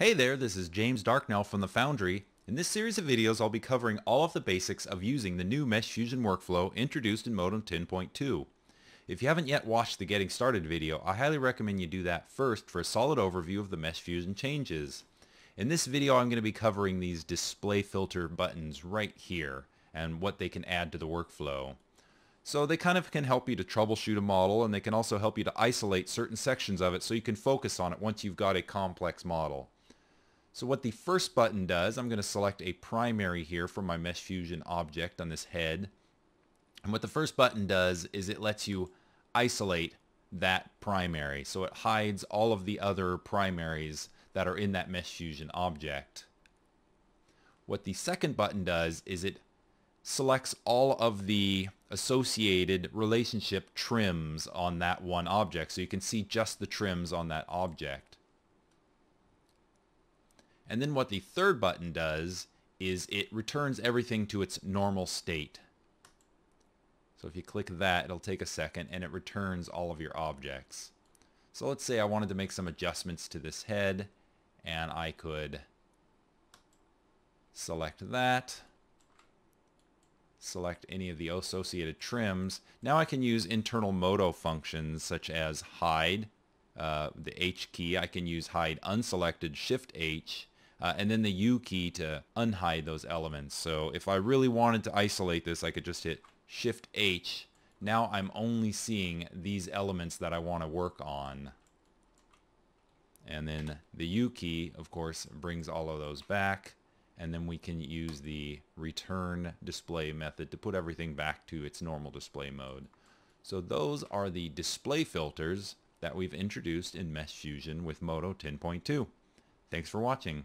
Hey there, this is James Darknell from the Foundry. In this series of videos I'll be covering all of the basics of using the new Mesh Fusion workflow introduced in Modo 10.2. If you haven't yet watched the Getting Started video, I highly recommend you do that first for a solid overview of the Mesh Fusion changes. In this video I'm going to be covering these display filter buttons right here and what they can add to the workflow. So they kind of can help you to troubleshoot a model and they can also help you to isolate certain sections of it so you can focus on it once you've got a complex model. So what the first button does, I'm going to select a primary here from my Mesh Fusion object on this head. And what the first button does is it lets you isolate that primary. So it hides all of the other primaries that are in that Mesh Fusion object. What the second button does is it selects all of the associated relationship trims on that one object. So you can see just the trims on that object. And then what the third button does is it returns everything to its normal state. So if you click that, it'll take a second and it returns all of your objects. So let's say I wanted to make some adjustments to this head and I could select that select any of the associated trims. Now I can use internal Modo functions such as hide, uh, the H key. I can use hide unselected, Shift H, uh, and then the U key to unhide those elements. So if I really wanted to isolate this, I could just hit Shift H. Now I'm only seeing these elements that I want to work on. And then the U key, of course, brings all of those back and then we can use the return display method to put everything back to its normal display mode. So those are the display filters that we've introduced in Mesh Fusion with Modo 10.2. Thanks for watching.